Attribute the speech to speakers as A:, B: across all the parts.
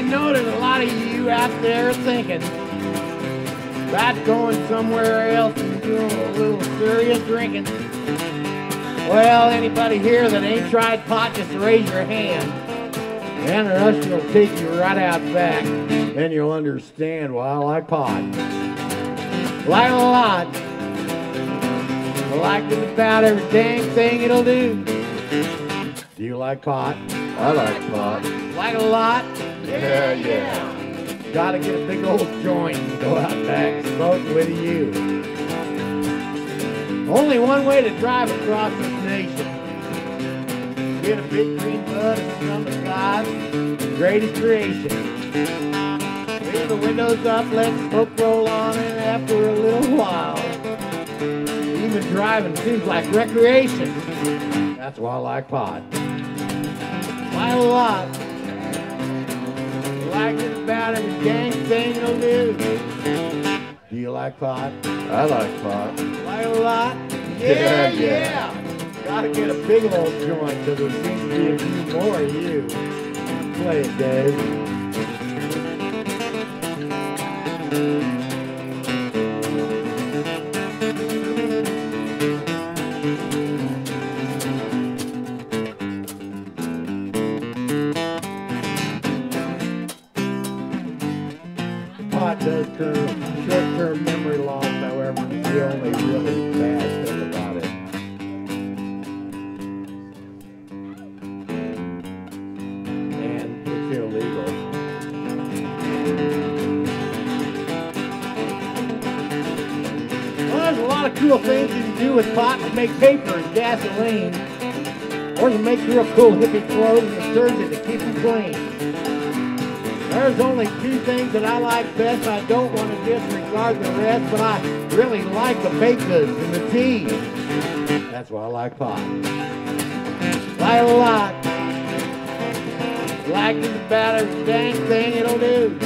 A: know there's a lot of you out there thinking about going somewhere else and doing a little serious drinking. Well, anybody here that ain't tried pot, just raise your hand. And the Russian will take you right out back. Then you'll understand why I like pot. Like a lot. I like it about every dang thing it'll do. Do you like pot?
B: I like pot.
A: Like a lot?
B: Yeah, yeah.
A: Gotta get a big old joint and go out back smoke with you. Only one way to drive across this nation. Get a big green bud and of God's greatest creation. Leave the windows up, let smoke roll on, and after a little while, even driving seems like recreation. That's why I like pot. It about every dang thing do. Do you like pot?
B: I like pot.
A: Like a lot?
B: Yeah,
A: Yeah,
B: yeah.
A: yeah. Gotta get a big old joint because there seems to be a few more of you. Play it, Dave. Pot does turn short-term memory loss, however, is the only really bad thing about it. And it's illegal. Well, there's a lot of cool things you can do with pot to make paper and gasoline. Or to make real cool hippie clothes and detergent to keep you clean. There's only two things that I like best. I don't want to disregard the rest, but I really like the baked goods and the tea. That's why I like pot. Like a lot. Like just about every dang thing it'll do.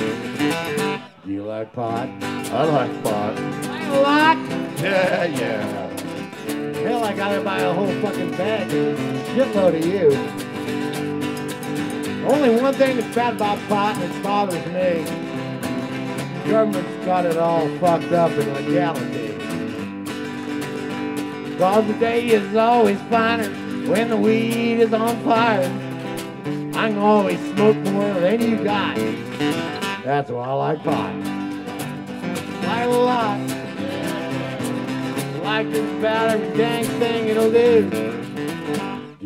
A: Do you like pot?
B: I like pot.
A: Like a lot.
B: Yeah, yeah.
A: Hell, I gotta buy a whole fucking bag. Shitload of you. Only one thing that's bad about pot, and it bothers me. The government's got it all fucked up in legality. Cause the day is always finer when the weed is on fire. I can always smoke more than you got. That's why I like pot. I Like a lot. Like just about every dang thing it'll do.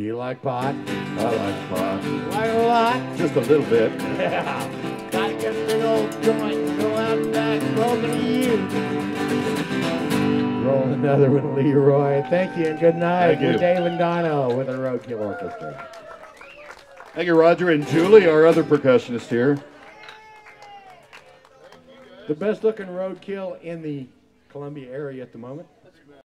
A: Do you like pot?
B: I like pot.
A: Like a lot?
B: Just a little bit.
A: Yeah. Gotta get a big old joint go out back smoking to you. Roll another one, Leroy. Thank you and good night.
B: Thank you.
A: Dave and Dyno with the Roadkill Orchestra.
B: Thank you, Roger and Julie, our other percussionist here.
A: The best looking roadkill in the Columbia area at the moment.